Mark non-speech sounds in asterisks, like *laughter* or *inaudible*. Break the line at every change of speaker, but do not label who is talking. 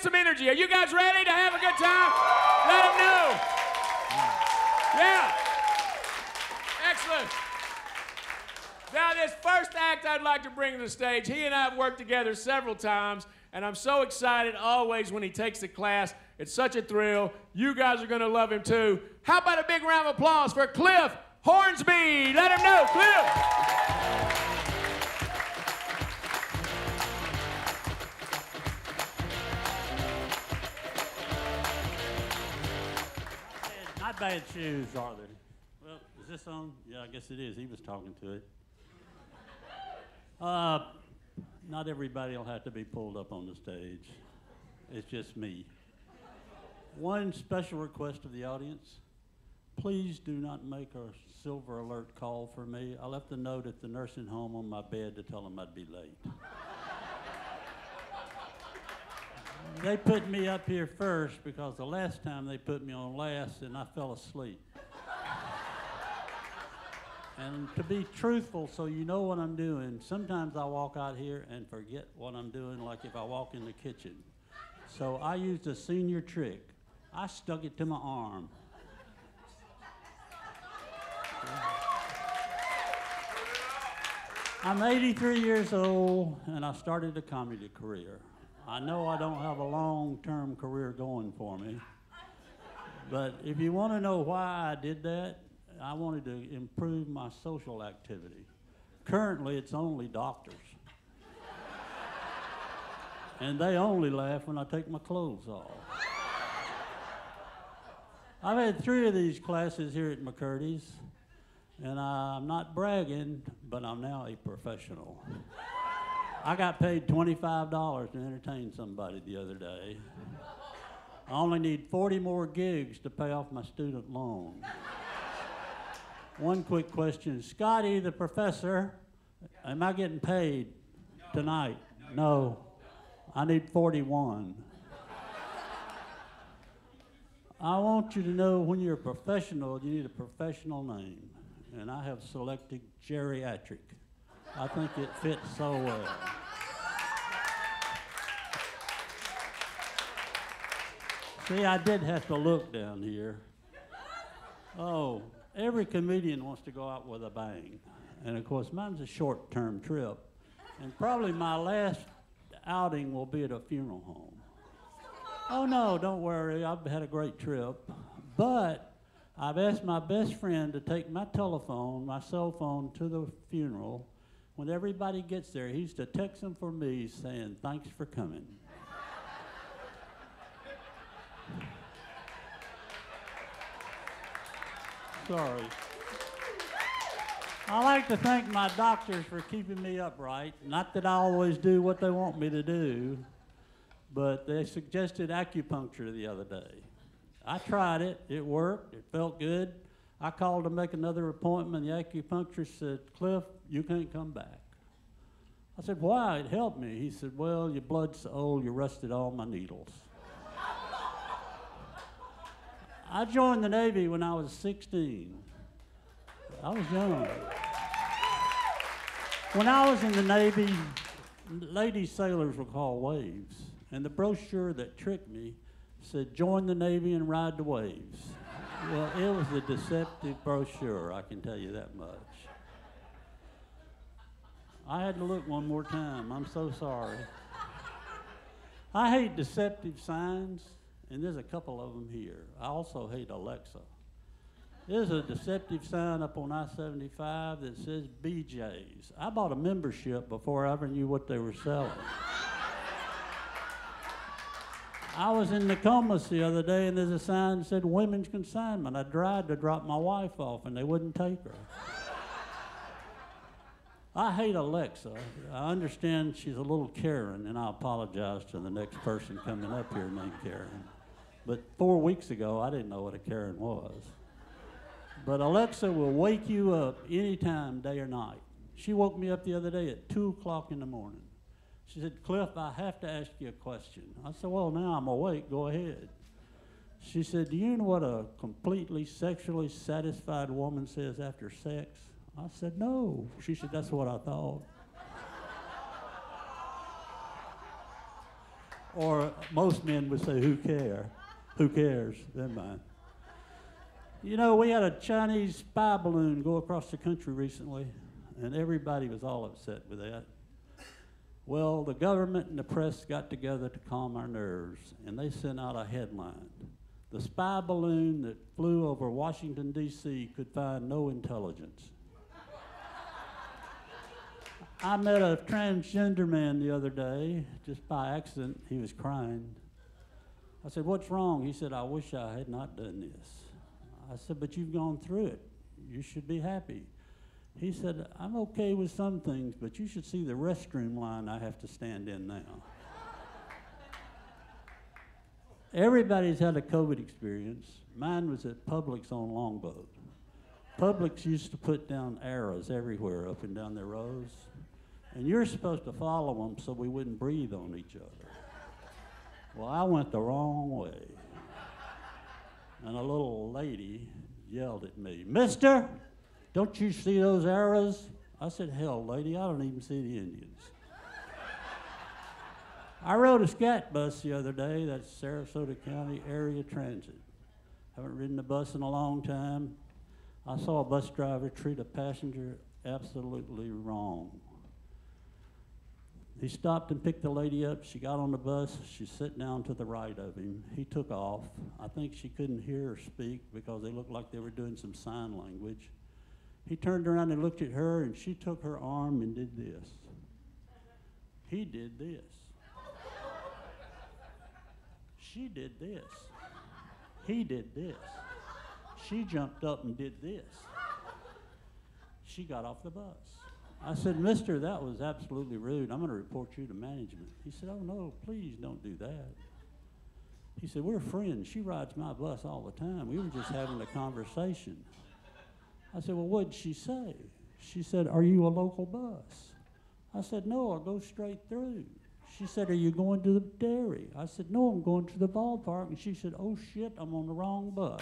some energy. Are you guys ready to have a good time? Let them know. Yeah. Excellent. Now, this first act I'd like to bring to the stage, he and I have worked together several times, and I'm so excited always when he takes the class. It's such a thrill. You guys are going to love him too. How about a big round of applause for Cliff Hornsby? Let him know, Cliff.
Bad shoes, are they? Well, is this on? Yeah, I guess it is. He was talking to it. *laughs* Uh, not everybody will have to be pulled up on the stage. It's just me. One special request of the audience. Please do not make a silver alert call for me. I left a note at the nursing home on my bed to tell them I'd be late. They put me up here first because the last time they put me on last and I fell asleep. and to be truthful, so you know what I'm doing, sometimes I walk out here and forget what I'm doing, like if I walk in the kitchen. So I used a senior trick. I stuck it to my arm. I'm 83 years old and I started a comedy career. I know I don't have a long term career going for me, but if you want to know why I did that, I wanted to improve my social activity. Currently, it's only doctors. and they only laugh when I take my clothes off. I've had three of these classes here at McCurdy's, and I'm not bragging, but I'm now a professional. I got paid $25 to entertain somebody the other day. I only need 40 more gigs to pay off my student loan. One quick question Scotty, the professor, am I getting paid tonight? No. I need 41. I want you to know when you're a professional, you need a professional name. And I have selected Gerryatrick. I think it fits so well. See, I did have to look down here. Oh, every comedian wants to go out with a bang. And of course, mine's a short term trip. And probably my last outing will be at a funeral home. Oh, no, don't worry. I've had a great trip. But I've asked my best friend to take my telephone, my cell phone, to the funeral. When everybody gets there, he's to text them for me saying, Thanks for coming. Sorry. I like to thank my doctors for keeping me upright. Not that I always do what they want me to do, but they suggested acupuncture the other day. I tried it, it worked, it felt good. I called to make another appointment. The acupuncturist said, Cliff, you can't come back. I said, Why? It helped me. He said, Well, your blood's so old, you rusted all my needles. I joined the Navy when I was 16. I was young. When I was in the Navy, lady sailors were called waves. And the brochure that tricked me said, join the Navy and ride the waves. Well, it was a deceptive brochure, I can tell you that much. I had to look one more time. I'm so sorry. I hate deceptive signs, and there's a couple of them here. I also hate Alexa. There's a deceptive sign up on I 75 that says BJ's. I bought a membership before I ever knew what they were selling. I was in Nokomis the other day and there's a sign that said women's consignment. I tried to drop my wife off and they wouldn't take her. I hate Alexa. I understand she's a little Karen, and I apologize to the next person coming up here named Karen. But four weeks ago, I didn't know what a Karen was. But Alexa will wake you up anytime, day or night. She woke me up the other day at 2 o'clock in the morning. She said, Cliff, I have to ask you a question. I said, Well, now I'm awake. Go ahead. She said, Do you know what a completely sexually satisfied woman says after sex? I said, No. She said, That's what I thought. Or most men would say, who care? Who cares? Then mind. You know, we had a Chinese spy balloon go across the country recently, and everybody was all upset with that. Well, the government and the press got together to calm our nerves, and they sent out a headline. The spy balloon that flew over Washington, D.C. could find no intelligence. I met a transgender man the other day, just by accident. He was crying. I said, What's wrong? He said, I wish I had not done this. I said, But you've gone through it. You should be happy. He said, I'm okay with some things, but you should see the restroom line I have to stand in now. Everybody's had a COVID experience. Mine was at Publix on Longboat. Publix used to put down arrows everywhere up and down their rows. And you're supposed to follow them so we wouldn't breathe on each other. Well, I went the wrong way. And a little lady yelled at me, Mister, don't you see those arrows? I said, Hell, lady, I don't even see the Indians. I rode a SCAT bus the other day, that's Sarasota County Area Transit. Haven't ridden a bus in a long time. I saw a bus driver treat a passenger absolutely wrong. He stopped and picked the lady up. She got on the bus. She sat down to the right of him. He took off. I think she couldn't hear or speak because they looked like they were doing some sign language. He turned around and looked at her, and she took her arm and did this. He did this. She did this. He did this. She jumped up and did this. She got off the bus. I said, Mister, that was absolutely rude. I'm going to report you to management. He said, Oh, no, please don't do that. He said, We're friends. She rides my bus all the time. We were just having a conversation. I said, Well, what'd she say? She said, Are you a local bus? I said, No, I'll go straight through. She said, Are you going to the dairy? I said, No, I'm going to the ballpark. And she said, Oh shit, I'm on the wrong bus.